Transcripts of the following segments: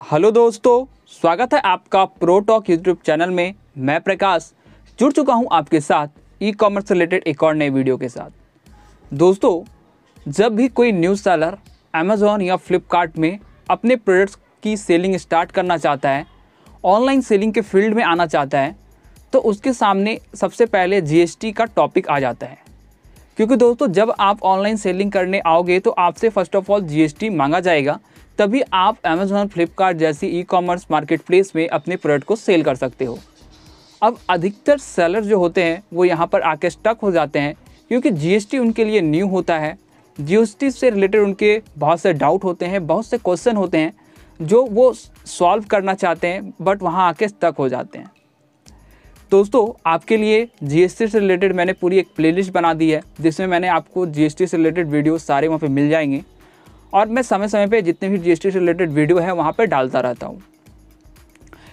Hello दोस्तों, स्वागत है आपका प्रो टॉक यूट्यूब चैनल में। मैं प्रकाश, जुड़ चुका हूँ आपके साथ ई कॉमर्स रिलेटेड एक और नए वीडियो के साथ। दोस्तों, जब भी कोई न्यूज़ सेलर अमेज़ॉन या फ्लिपकार्ट में अपने प्रोडक्ट्स की सेलिंग स्टार्ट करना चाहता है ऑनलाइन सेलिंग के फ़ील्ड में आना चाहता है तो उसके सामने सबसे पहले जीएसटी का टॉपिक आ जाता है। क्योंकि दोस्तों, जब आप ऑनलाइन सेलिंग करने आओगे तो आपसे फ़र्स्ट ऑफ़ ऑल जीएसटी मांगा जाएगा। तभी आप अमेजोन फ्लिपकार्ट जैसी ई कॉमर्स मार्केट प्लेस में अपने प्रोडक्ट को सेल कर सकते हो। अब अधिकतर सेलर जो होते हैं, वो यहाँ पर आके स्टक हो जाते हैं, क्योंकि जीएसटी उनके लिए न्यू होता है। जीएसटी से रिलेटेड उनके बहुत से डाउट होते हैं, बहुत से क्वेश्चन होते हैं, जो वो सॉल्व करना चाहते हैं बट वहाँ आके स्टक हो जाते हैं। दोस्तों, आपके लिए जीएसटी से रिलेटेड मैंने पूरी एक प्लेलिस्ट बना दी है, जिसमें मैंने आपको जीएसटी से रिलेटेड वीडियो सारे वहाँ पे मिल जाएँगे। और मैं समय समय पे जितने भी जीएसटी से रिलेटेड वीडियो है, वहाँ पे डालता रहता हूँ।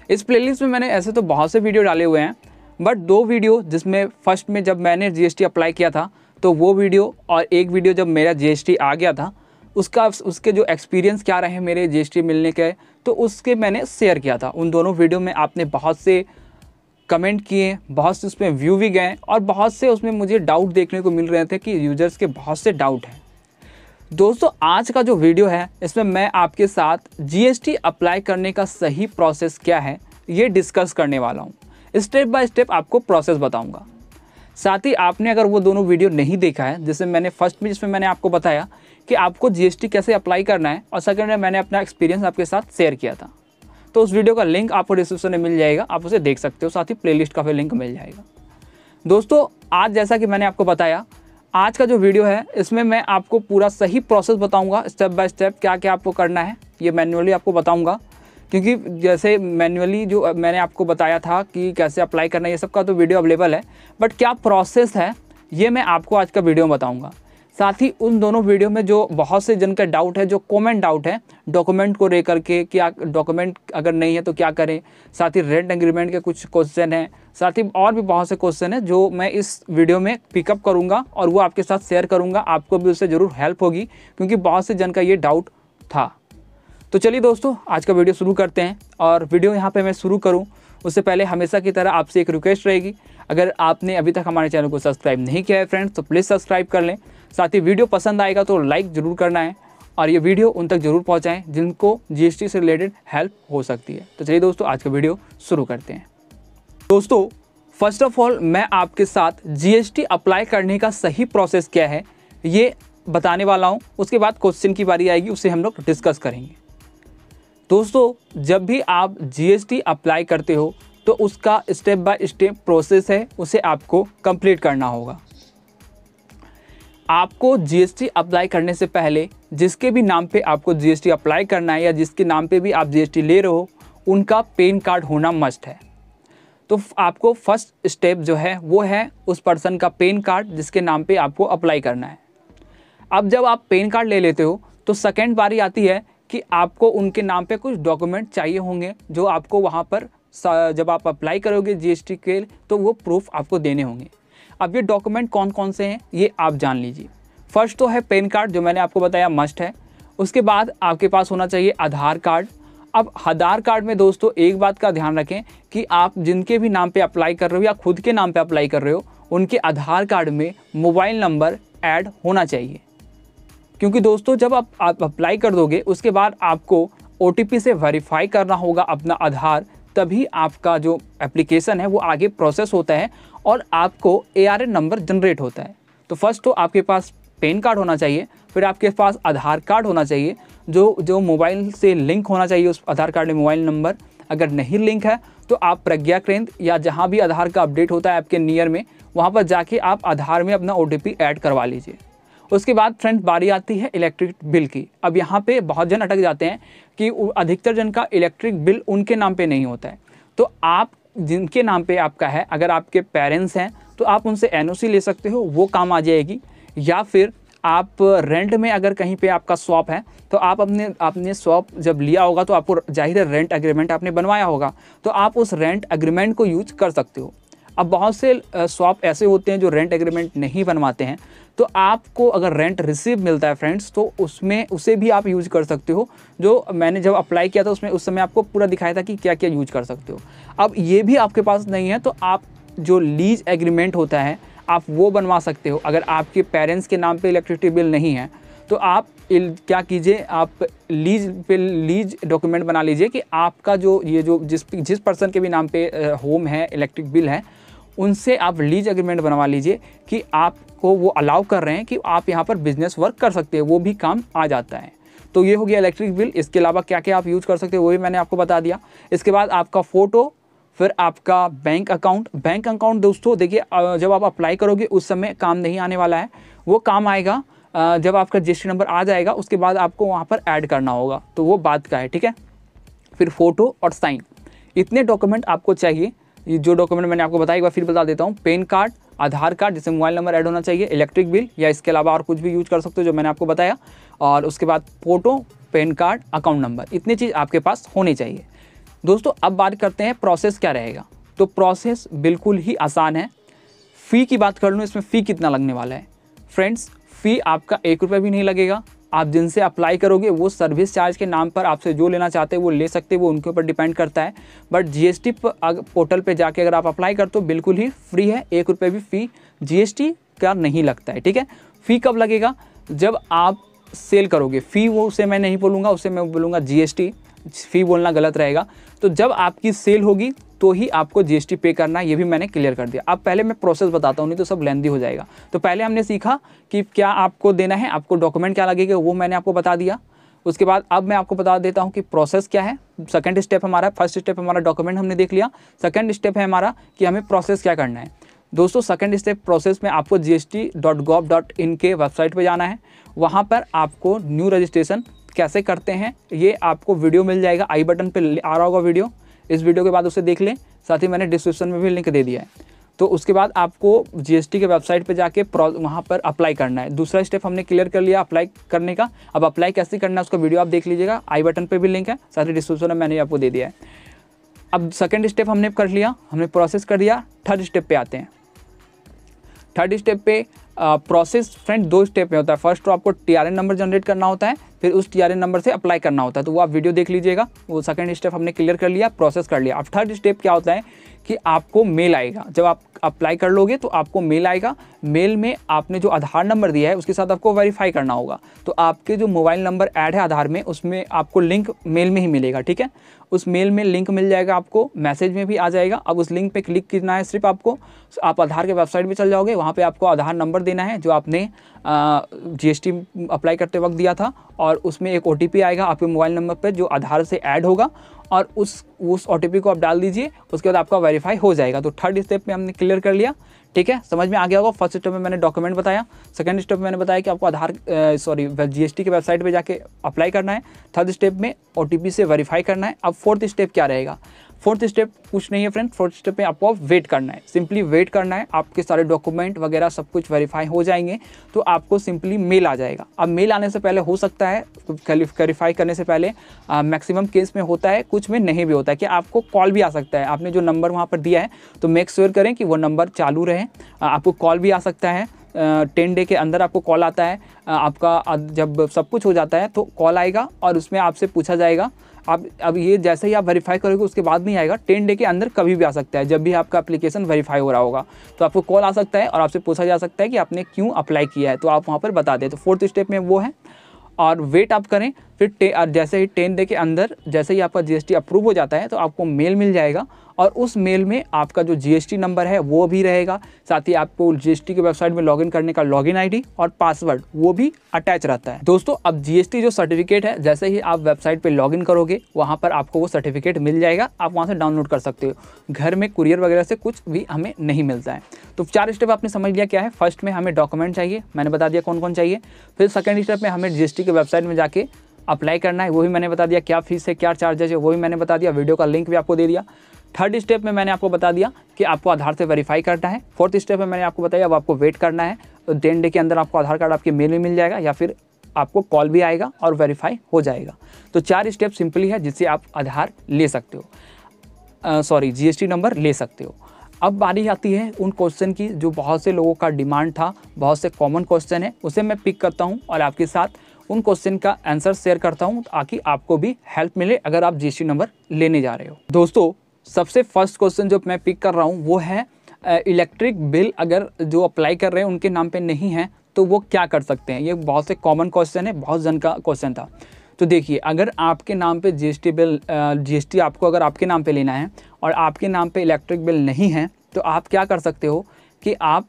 इस प्लेलिस्ट में मैंने ऐसे तो बहुत से वीडियो डाले हुए हैं बट दो वीडियो जिसमें फ़र्स्ट में जब मैंने जीएसटी अप्लाई किया था तो वो वीडियो और एक वीडियो जब मेरा जीएसटी आ गया था, उसका उसके जो एक्सपीरियंस क्या रहे मेरे जीएसटी मिलने के तो उसके मैंने शेयर किया था। उन दोनों वीडियो में आपने बहुत से कमेंट किए, बहुत से उसमें व्यू भी गए, और बहुत से उसमें मुझे डाउट देखने को मिल रहे थे कि यूज़र्स के बहुत से डाउट हैं। दोस्तों, आज का जो वीडियो है, इसमें मैं आपके साथ जीएसटी अप्लाई करने का सही प्रोसेस क्या है, ये डिस्कस करने वाला हूँ। स्टेप बाय स्टेप आपको प्रोसेस बताऊँगा। साथ ही आपने अगर वो दोनों वीडियो नहीं देखा है, जैसे मैंने फ़र्स्ट में, जिसमें मैंने आपको बताया कि आपको जीएसटी कैसे अप्लाई करना है, और सेकेंड में मैंने अपना एक्सपीरियंस आपके साथ शेयर किया था। तो उस वीडियो का लिंक आपको डिस्क्रिप्शन में मिल जाएगा, आप उसे देख सकते हो, साथ ही प्लेलिस्ट का भी लिंक मिल जाएगा। दोस्तों, आज जैसा कि मैंने आपको बताया आज का जो वीडियो है, इसमें मैं आपको पूरा सही प्रोसेस बताऊँगा स्टेप बाय स्टेप क्या क्या आपको करना है, ये मैन्युअली आपको बताऊँगा। क्योंकि जैसे मैन्युअली जो मैंने आपको बताया था कि कैसे अप्लाई करना है, ये सब का तो वीडियो अवेलेबल है बट क्या प्रोसेस है, ये मैं आपको आज का वीडियो में बताऊँगा। साथ ही उन दोनों वीडियो में जो बहुत से जन का डाउट है, जो कॉमन डाउट है डॉक्यूमेंट को लेकर के क्या डॉक्यूमेंट अगर नहीं है तो क्या करें? साथ ही रेंट एग्रीमेंट के कुछ क्वेश्चन हैं। साथ ही और भी बहुत से क्वेश्चन हैं जो मैं इस वीडियो में पिकअप करूँगा और वो आपके साथ शेयर करूँगा। आपको भी उससे ज़रूर हेल्प होगी, क्योंकि बहुत से जन का ये डाउट था। तो चलिए दोस्तों, आज का वीडियो शुरू करते हैं और वीडियो यहाँ पे मैं शुरू करूँ। उससे पहले हमेशा की तरह आपसे एक रिक्वेस्ट रहेगी। अगर आपने अभी तक हमारे चैनल को सब्सक्राइब नहीं किया है फ्रेंड्स तो प्लीज़ सब्सक्राइब कर लें। साथ ही वीडियो पसंद आएगा तो लाइक ज़रूर करना है और ये वीडियो उन तक ज़रूर पहुँचाएँ जिनको जीएसटी से रिलेटेड हेल्प हो सकती है। तो चलिए दोस्तों, आज का वीडियो शुरू करते हैं। दोस्तों फ़र्स्ट ऑफ़ ऑल मैं आपके साथ जीएसटी अप्लाई करने का सही प्रोसेस क्या है, ये बताने वाला हूँ। उसके बाद क्वेश्चन की बारी आएगी, उसे हम लोग डिस्कस करेंगे। दोस्तों, जब भी आप जीएसटी अप्लाई करते हो तो उसका स्टेप बाय स्टेप प्रोसेस है, उसे आपको कंप्लीट करना होगा। आपको जीएसटी अप्लाई करने से पहले, जिसके भी नाम पे आपको जीएसटी अप्लाई करना है या जिसके नाम पे भी आप जीएसटी ले रहे हो, उनका पेन कार्ड होना मस्ट है। तो आपको फ़र्स्ट स्टेप जो है, वो है उस पर्सन का पेन कार्ड जिसके नाम पे आपको अप्लाई करना है। अब जब आप पेन कार्ड ले लेते हो तो सेकेंड बारी आती है कि आपको उनके नाम पे कुछ डॉक्यूमेंट चाहिए होंगे, जो आपको वहाँ पर जब आप अप्लाई करोगे जीएसटी के तो वो प्रूफ आपको देने होंगे। अब ये डॉक्यूमेंट कौन कौन से हैं ये आप जान लीजिए। फ़र्स्ट तो है पेन कार्ड जो मैंने आपको बताया मस्ट है। उसके बाद आपके पास होना चाहिए आधार कार्ड। अब आधार कार्ड में दोस्तों एक बात का ध्यान रखें कि आप जिनके भी नाम पे अप्लाई कर रहे हो या खुद के नाम पे अप्लाई कर रहे हो उनके आधार कार्ड में मोबाइल नंबर ऐड होना चाहिए। क्योंकि दोस्तों जब आप, आप अप्लाई कर दोगे उसके बाद आपको ओटीपी से वेरीफाई करना होगा अपना आधार तभी आपका जो एप्लीकेशन है वो आगे प्रोसेस होता है और आपको ए नंबर जनरेट होता है। तो फ़र्स्ट तो आपके पास पेन कार्ड होना चाहिए, फिर आपके पास आधार कार्ड होना चाहिए, जो जो मोबाइल से लिंक होना चाहिए उस आधार कार्ड में मोबाइल नंबर अगर नहीं लिंक है तो आप प्रज्ञा केंद्र या जहाँ भी आधार का अपडेट होता है आपके नियर में, वहाँ पर जाके आप आधार में अपना ओ ऐड करवा लीजिए। उसके बाद फ्रेंड बारी आती है इलेक्ट्रिक बिल की। अब यहाँ पे बहुत जन अटक जाते हैं कि अधिकतर जन का इलेक्ट्रिक बिल उनके नाम पे नहीं होता है। तो आप जिनके नाम पे आपका है, अगर आपके पेरेंट्स हैं तो आप उनसे एनओसी ले सकते हो, वो काम आ जाएगी। या फिर आप रेंट में अगर कहीं पे आपका शॉप है तो आप अपने, आपने शॉप जब लिया होगा तो आपको ज़ाहिर है रेंट एग्रीमेंट आपने बनवाया होगा तो आप उस रेंट एग्रीमेंट को यूज़ कर सकते हो। अब बहुत से शॉप ऐसे होते हैं जो रेंट एग्रीमेंट नहीं बनवाते हैं तो आपको अगर रेंट रिसीव मिलता है फ्रेंड्स तो उसमें, उसे भी आप यूज़ कर सकते हो। जो मैंने जब अप्लाई किया था, उसमें, उस समय आपको पूरा दिखाया था कि क्या क्या यूज़ कर सकते हो। अब ये भी आपके पास नहीं है तो आप जो लीज एग्रीमेंट होता है, आप वो बनवा सकते हो। अगर आपके पेरेंट्स के नाम पे इलेक्ट्रिसिटी बिल नहीं है तो आप क्या कीजिए, आप लीज पे लीज डॉक्यूमेंट बना लीजिए कि आपका जो, ये जो जिस जिस पर्सन के भी नाम पे होम है इलेक्ट्रिक बिल है उनसे आप लीज एग्रीमेंट बनवा लीजिए कि आपको वो अलाउ कर रहे हैं कि आप यहाँ पर बिज़नेस वर्क कर सकते हैं, वो भी काम आ जाता है। तो ये हो गया इलेक्ट्रिक बिल इसके अलावा क्या क्या आप यूज़ कर सकते हो, वो भी मैंने आपको बता दिया। इसके बाद आपका फ़ोटो फिर आपका बैंक अकाउंट बैंक अकाउंट दोस्तों, देखिए जब आप अप्लाई करोगे, उस समय काम नहीं आने वाला है। वो काम आएगा जब आपका रजिस्ट्री नंबर आ जाएगा, उसके बाद आपको वहाँ पर ऐड करना होगा। तो वो बात का है, ठीक है? फिर फ़ोटो और साइन इतने डॉक्यूमेंट आपको चाहिए ये जो डॉक्यूमेंट मैंने आपको बताया, एक बार फिर बता देता हूँ। पेन कार्ड आधार कार्ड जिससे मोबाइल नंबर ऐड होना चाहिए इलेक्ट्रिक बिल या इसके अलावा और कुछ भी यूज़ कर सकते हो जो मैंने आपको बताया। और उसके बाद photo PAN card account number इतनी चीज़ आपके पास होनी चाहिए। दोस्तों, अब बात करते हैं प्रोसेस क्या रहेगा। तो प्रोसेस बिल्कुल ही आसान है। फ़ी की बात कर लूँ, इसमें फ़ी कितना लगने वाला है। फ्रेंड्स फ़ी आपका एक रुपये भी नहीं लगेगा। आप जिनसे अप्लाई करोगे, वो सर्विस चार्ज के नाम पर आपसे जो लेना चाहते हैं, वो ले सकते हैं, वो उनके ऊपर डिपेंड करता है। बट जीएसटी पोर्टल पे जाके अगर आप अप्लाई करते हो बिल्कुल ही फ्री है, एक रुपये भी फ़ी जीएसटी का नहीं लगता है, ठीक है? फ़ी कब लगेगा? जब आप सेल करोगे। फ़ी वो उसे मैं नहीं बोलूँगा, उसे मैं बोलूँगा जीएसटी फ़ी बोलना गलत रहेगा। तो जब आपकी सेल होगी तो ही आपको जीएसटी पे करना है ये भी मैंने क्लियर कर दिया। अब पहले मैं प्रोसेस बताता हूँ, नहीं तो सब लेंदी हो जाएगा। तो पहले हमने सीखा कि क्या आपको देना है, आपको डॉक्यूमेंट क्या लगेगा, वो मैंने आपको बता दिया। उसके बाद अब मैं आपको बता देता हूँ कि प्रोसेस क्या है। सेकेंड स्टेप हमारा फ़र्स्ट स्टेप हमारा डॉक्यूमेंट हमने देख लिया। सेकेंड स्टेप है हमारा कि हमें प्रोसेस क्या करना है। दोस्तों सेकंड स्टेप प्रोसेस में आपको जी के वेबसाइट पर जाना है। वहाँ पर आपको न्यू रजिस्ट्रेशन कैसे करते हैं, ये आपको वीडियो मिल जाएगा, आई बटन पर आ रहा होगा वीडियो। इस वीडियो के बाद उसे देख लें, साथ ही मैंने डिस्क्रिप्शन में भी लिंक दे दिया है। तो उसके बाद आपको जीएसटी के वेबसाइट पे जाके वहाँ पर अप्लाई करना है। दूसरा स्टेप हमने क्लियर कर लिया अप्लाई करने का। अब अप्लाई कैसे करना है, उसका वीडियो आप देख लीजिएगा। आई बटन पे भी लिंक है, साथ ही डिस्क्रिप्शन में मैंने आपको दे दिया है। अब सेकेंड स्टेप हमने कर लिया, हमने प्रोसेस कर दिया थर्ड स्टेप पे आते हैं। थर्ड स्टेप पे प्रोसेस फ्रेंड दो स्टेप में होता है। फ़र्स्ट तो आपको टीआरएन नंबर जनरेट करना होता है, फिर उस टीआरएन नंबर से अप्लाई करना होता है। तो वो आप वीडियो देख लीजिएगा, वो सेकंड स्टेप हमने क्लियर कर लिया प्रोसेस कर लिया। अब थर्ड स्टेप क्या होता है? कि आपको मेल आएगा। जब आप अप्लाई कर लोगे तो आपको मेल आएगा। मेल में आपने जो आधार नंबर दिया है, उसके साथ आपको वेरीफाई करना होगा। तो आपके जो मोबाइल नंबर ऐड है आधार में, उसमें आपको लिंक मेल में ही मिलेगा, ठीक है? उस मेल में लिंक मिल जाएगा आपको मैसेज में भी आ जाएगा। अब उस लिंक पे क्लिक करना है सिर्फ़ आपको। आप आधार के वेबसाइट पे चल जाओगे, वहाँ पे आपको आधार नंबर देना है, जो आपने जीएसटी अप्लाई करते वक्त दिया था। और उसमें एक ओटीपी आएगा आपके मोबाइल नंबर पर जो आधार से ऐड होगा। और उस उस ओटीपी को आप डाल दीजिए, उसके बाद आपका वेरीफाई हो जाएगा। तो थर्ड स्टेप में हमने क्लियर कर लिया। ठीक है? समझ में आ गया होगा। फ़र्स्ट स्टेप में मैंने डॉक्यूमेंट बताया। सेकंड स्टेप में मैंने बताया कि आपको आधार सॉरी जीएसटी के वेबसाइट पे जाके अप्लाई करना है। थर्ड स्टेप में ओटीपी से वेरीफाई करना है। अब फोर्थ स्टेप क्या रहेगा? फोर्थ स्टेप कुछ नहीं है फ्रेंड फोर्थ स्टेप में आपको वेट करना है। सिंपली वेट करना है। आपके सारे डॉक्यूमेंट वगैरह सब कुछ वेरीफाई हो जाएँगे तो आपको सिंपली मेल आ जाएगा। अब मेल आने से पहले हो सकता है वेरीफाई करने से पहले मैक्सिमम केस में होता है, कुछ में नहीं भी होता है। कि आपको कॉल भी आ सकता है। आपने जो नंबर वहाँ पर दिया है तो मेक श्योर sure करें कि वो नंबर चालू रहे। आपको कॉल भी आ सकता है। टेन डे के अंदर आपको कॉल आता है। आपका जब सब कुछ हो जाता है तो कॉल आएगा और उसमें आपसे पूछा जाएगा। आप, अब ये जैसे ही आप वेरीफाई करोगे, उसके बाद नहीं आएगा। टेन डे के अंदर कभी भी आ सकता है, जब भी आपका एप्लीकेशन वेरीफाई हो रहा होगा। तो आपको कॉल आ सकता है और आपसे पूछा जा सकता है कि आपने क्यों अप्लाई किया है। तो आप वहाँ पर बता दें। तो फोर्थ स्टेप में वो है और वेट आप करें। फिर जैसे ही टेन डे के अंदर, जैसे ही आपका जीएसटी अप्रूव हो जाता है तो आपको मेल मिल जाएगा। और उस मेल में आपका जो जीएसटी नंबर है, वो भी रहेगा। साथ ही आपको जीएसटी के वेबसाइट में लॉगिन करने का लॉगिन आईडी और पासवर्ड वो भी अटैच रहता है। दोस्तों, अब जीएसटी जो सर्टिफिकेट है, जैसे ही आप वेबसाइट पर लॉगिन करोगे, वहाँ पर आपको वो सर्टिफिकेट मिल जाएगा। आप वहाँ से डाउनलोड कर सकते हो। घर में कुरियर वगैरह से कुछ भी हमें नहीं मिलता है। तो चार स्टेप आपने समझ लिया क्या है? फ़र्स्ट में हमें डॉक्यूमेंट चाहिए। मैंने बता दिया कौन कौन चाहिए। फिर सेकेंड स्टेप में हमें जीएसटी के वेबसाइट में जाके अप्लाई करना है। वो भी मैंने बता दिया क्या फ़ीस है, क्या चार्जेज है, वो भी मैंने बता दिया। वीडियो का लिंक भी आपको दे दिया। थर्ड स्टेप में मैंने आपको बता दिया कि आपको आधार से वेरीफाई करना है। फोर्थ स्टेप में मैंने आपको बताया, अब आपको वेट करना है। तो टेन डे के अंदर आपको आधार कार्ड आपके मेल में मिल जाएगा या फिर आपको कॉल भी आएगा और वेरीफाई हो जाएगा। तो चार स्टेप सिंपली है जिससे आप आधार ले सकते हो। सॉरी जीएसटी नंबर ले सकते हो। अब बारी आती है उन क्वेश्चन की जो बहुत से लोगों का डिमांड था, बहुत से कॉमन क्वेश्चन है, उसे मैं पिक करता हूँ और आपके साथ उन क्वेश्चन का आंसर शेयर करता हूँ ताकि आपको भी हेल्प मिले अगर आप जीएसटी नंबर लेने जा रहे हो। दोस्तों सबसे फ़र्स्ट क्वेश्चन जो मैं पिक कर रहा हूँ, वो है इलेक्ट्रिक बिल अगर जो अप्लाई कर रहे हैं, उनके नाम पे नहीं है तो वो क्या कर सकते हैं? ये बहुत से कॉमन क्वेश्चन है, बहुत जन का क्वेश्चन था। तो देखिए, अगर आपके नाम पे जीएसटी बिल जीएसटी आपको अगर आपके नाम पे लेना है और आपके नाम पे इलेक्ट्रिक बिल नहीं है तो आप क्या कर सकते हो कि आप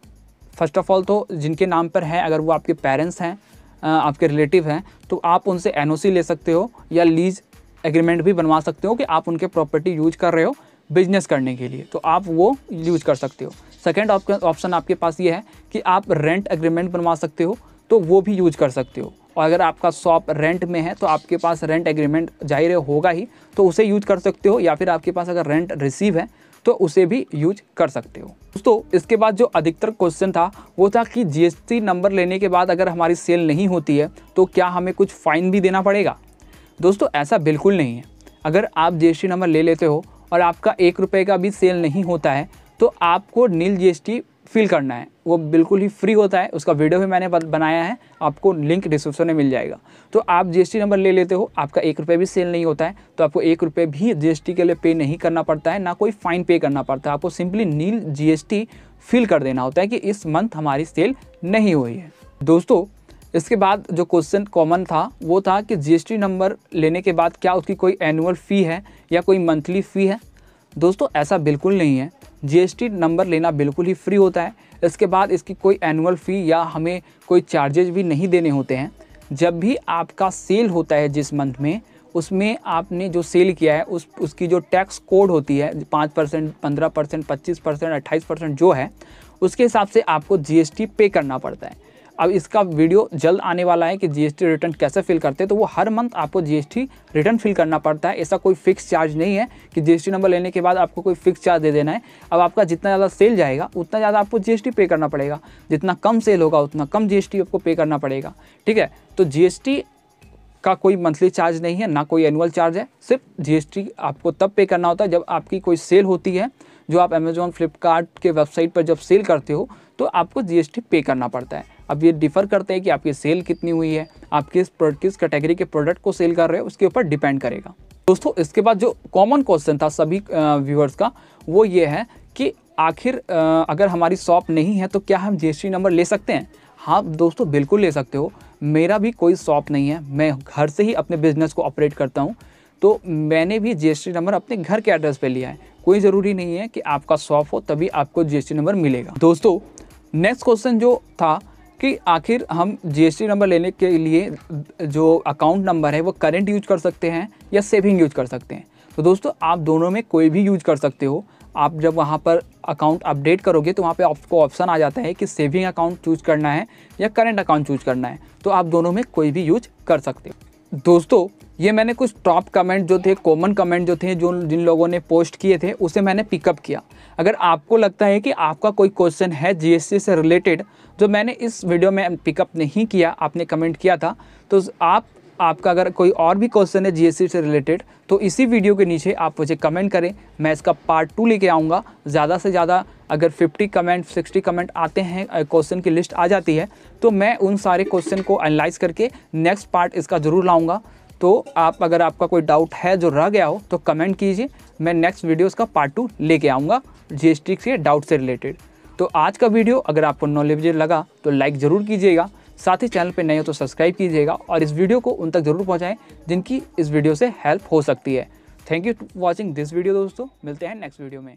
फ़र्स्ट ऑफ़ ऑल तो जिनके नाम पर है, अगर वो आपके पेरेंट्स हैं आपके रिलेटिव हैं तो आप उनसे एनओसी ले सकते हो या लीज एग्रीमेंट भी बनवा सकते हो कि आप उनके प्रॉपर्टी यूज़ कर रहे हो। बिज़नेस करने के लिए तो आप वो यूज़ कर सकते हो। सेकेंड ऑप्शन आपके पास ये है कि आप रेंट एग्रीमेंट बनवा सकते हो तो वो भी यूज़ कर सकते हो। और अगर आपका शॉप रेंट में है तो आपके पास रेंट एग्रीमेंट ज़ाहिर होगा ही तो उसे यूज़ कर सकते हो, या फिर आपके पास अगर रेंट रिसीव है तो उसे भी यूज़ कर सकते हो। दोस्तों, इसके बाद जो अधिकतर क्वेश्चन था, वो था कि जीएसटी नंबर लेने के बाद अगर हमारी सेल नहीं होती है तो क्या हमें कुछ फ़ाइन भी देना पड़ेगा? दोस्तों, ऐसा बिल्कुल नहीं है। अगर आप जीएसटी नंबर ले लेते हो और आपका एक रुपये का भी सेल नहीं होता है तो आपको नील जीएसटी फिल करना है। वो बिल्कुल ही फ्री होता है, उसका वीडियो भी मैंने बनाया है, आपको लिंक डिस्क्रिप्शन में मिल जाएगा। तो आप जीएसटी नंबर ले लेते हो, आपका एक रुपये भी सेल नहीं होता है तो आपको एक रुपये भी जीएसटी के लिए पे नहीं करना पड़ता है, ना कोई फ़ाइन पे करना पड़ता है। आपको सिंपली नील जीएसटी फिल कर देना होता है कि इस मंथ हमारी सेल नहीं हुई है। दोस्तों इसके बाद जो क्वेश्चन कॉमन था, वो था कि जीएसटी नंबर लेने के बाद क्या उसकी कोई एनुअल फ़ी है या कोई मंथली फ़ी है? दोस्तों, ऐसा बिल्कुल नहीं है। जीएसटी नंबर लेना बिल्कुल ही फ्री होता है। इसके बाद इसकी कोई एनुअल फ़ी या हमें कोई चार्जेज भी नहीं देने होते हैं। जब भी आपका सेल होता है जिस मंथ में, उसमें आपने जो सेल किया है, उस, उसकी जो टैक्स कोड होती है, पाँच परसेंट, पंद्रह परसेंट, पच्चीस परसेंट, अट्ठाईस परसेंट जो है, उसके हिसाब से आपको जीएसटी पे करना पड़ता है। अब इसका वीडियो जल्द आने वाला है कि जीएसटी रिटर्न कैसे फिल करते हैं तो वो हर मंथ आपको जीएसटी रिटर्न फिल करना पड़ता है। ऐसा कोई फिक्स चार्ज नहीं है कि जीएसटी नंबर लेने के बाद आपको कोई फिक्स चार्ज दे देना है। अब आपका जितना ज़्यादा सेल जाएगा, उतना ज़्यादा आपको जीएसटी पे करना पड़ेगा। जितना कम सेल होगा, उतना कम जीएसटी आपको पे करना पड़ेगा। ठीक है? तो जीएसटी का कोई मंथली चार्ज नहीं है, ना कोई एनुअल चार्ज है। सिर्फ़ जीएसटी आपको तब पे करना होता है जब आपकी कोई सेल होती है, जो आप अमेजोन फ्लिपकार्ट के वेबसाइट पर जब सेल करते हो तो आपको जीएसटी पे करना पड़ता है। अब ये डिफ़र करते हैं कि आपकी सेल कितनी हुई है, आप किस किस कैटेगरी के प्रोडक्ट को सेल कर रहे हो, उसके ऊपर डिपेंड करेगा। दोस्तों, इसके बाद जो कॉमन क्वेश्चन था सभी व्यूअर्स का, वो ये है कि आखिर अगर हमारी शॉप नहीं है तो क्या हम जी नंबर ले सकते हैं? हाँ दोस्तों, बिल्कुल ले सकते हो। मेरा भी कोई शॉप नहीं है, मैं घर से ही अपने बिज़नेस को ऑपरेट करता हूँ तो मैंने भी जीएसटी नंबर अपने घर के एड्रेस पे लिया है। कोई ज़रूरी नहीं है कि आपका शॉप हो, तभी आपको जीएसटी नंबर मिलेगा। दोस्तों नेक्स्ट क्वेश्चन जो था कि आखिर हम जीएसटी नंबर लेने के लिए जो अकाउंट नंबर है, वो करेंट यूज़ कर सकते हैं या सेविंग यूज़ कर सकते हैं। तो दोस्तों, आप दोनों में कोई भी यूज़ कर सकते हो। आप जब वहाँ पर अकाउंट अपडेट करोगे तो वहाँ पे आपको ऑप्शन आ जाता है कि सेविंग अकाउंट चूज़ करना है या करेंट अकाउंट चूज़ करना है। तो आप दोनों में कोई भी यूज़ कर सकते हो। दोस्तों, ये मैंने कुछ टॉप कमेंट जो थे कॉमन कमेंट जो थे, जो जिन लोगों ने पोस्ट किए थे, उसे मैंने पिकअप किया। अगर आपको लगता है कि आपका कोई क्वेश्चन है जीएसटी से रिलेटेड जो मैंने इस वीडियो में पिकअप नहीं किया, आपने कमेंट किया था तो आप आपका अगर कोई और भी क्वेश्चन है जीएसटी से रिलेटेड तो इसी वीडियो के नीचे आप मुझे कमेंट करें। मैं इसका पार्ट टू लेके आऊँगा। ज़्यादा से ज़्यादा अगर 50 कमेंट 60 कमेंट आते हैं क्वेश्चन की लिस्ट आ जाती है तो मैं उन सारे क्वेश्चन को एनालाइज करके नेक्स्ट पार्ट इसका ज़रूर लाऊँगा। तो आप, अगर आपका कोई डाउट है जो रह गया हो तो कमेंट कीजिए। मैं नेक्स्ट वीडियोस का पार्ट टू लेके आऊँगा जी के डाउट से रिलेटेड तो आज का वीडियो अगर आपको नॉलेज लगा तो लाइक ज़रूर कीजिएगा। साथ ही चैनल पर नए हो तो सब्सक्राइब कीजिएगा और इस वीडियो को उन तक ज़रूर पहुँचाएँ जिनकी इस वीडियो से हेल्प हो सकती है। Thank you watching this video दोस्तों। मिलते हैं नेक्स्ट वीडियो में।